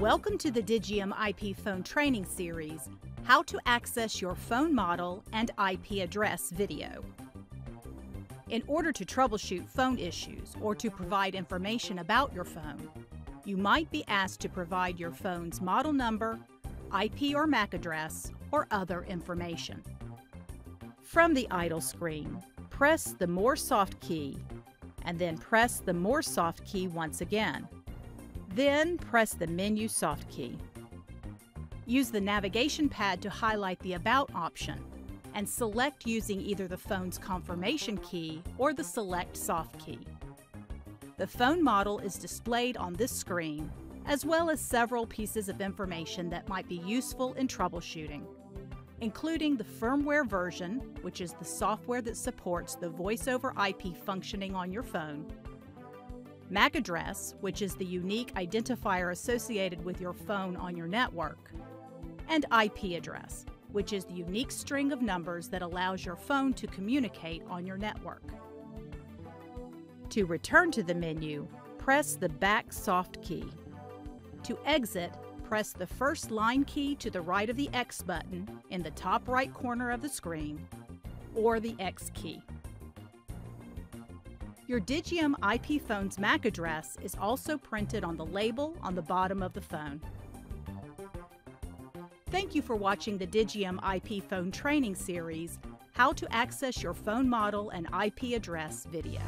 Welcome to the Digium IP phone training series, How to Access Your Phone Model and IP Address video. In order to troubleshoot phone issues or to provide information about your phone, you might be asked to provide your phone's model number, IP or MAC address, or other information. From the idle screen, press the More Soft key and then press the More Soft key once again. Then press the Menu Soft key. Use the navigation pad to highlight the About option and select using either the phone's confirmation key or the Select Soft key. The phone model is displayed on this screen, as well as several pieces of information that might be useful in troubleshooting, including the firmware version, which is the software that supports the voice over IP functioning on your phone, MAC address, which is the unique identifier associated with your phone on your network, and IP address, which is the unique string of numbers that allows your phone to communicate on your network. To return to the menu, press the back soft key. To exit, press the first line key to the right of the X button in the top right corner of the screen, or the X key. Your Digium IP phone's MAC address is also printed on the label on the bottom of the phone. Thank you for watching the Digium IP phone training series, How to Access Your Phone Model and IP Address video.